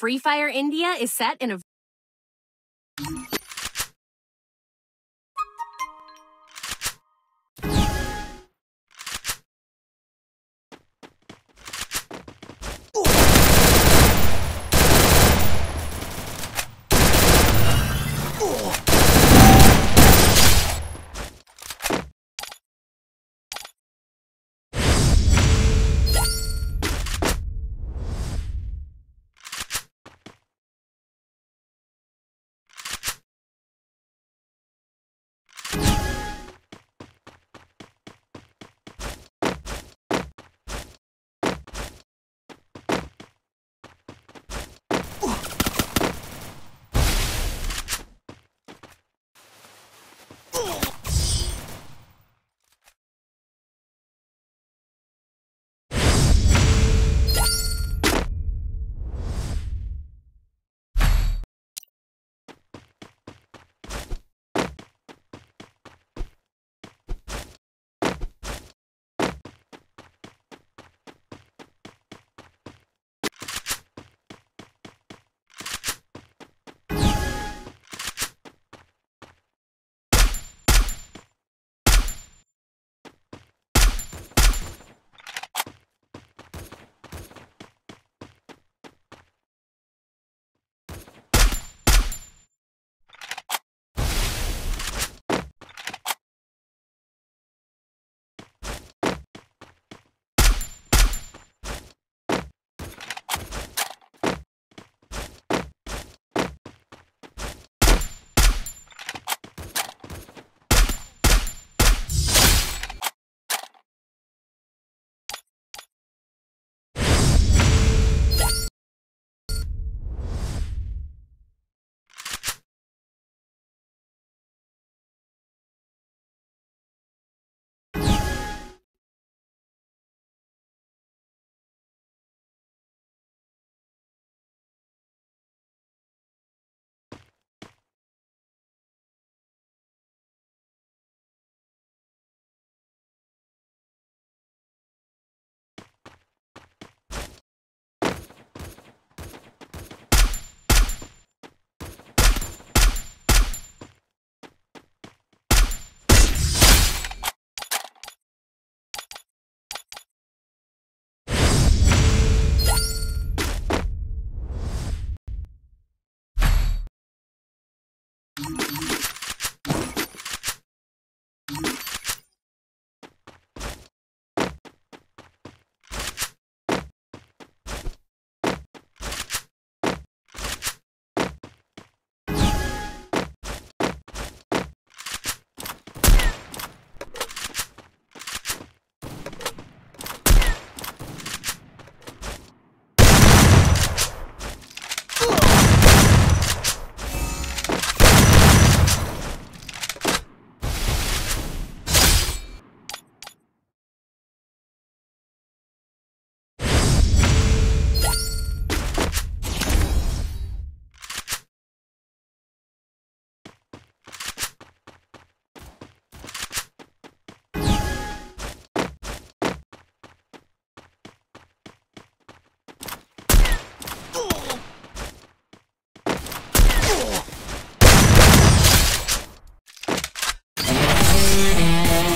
Free Fire India is set in a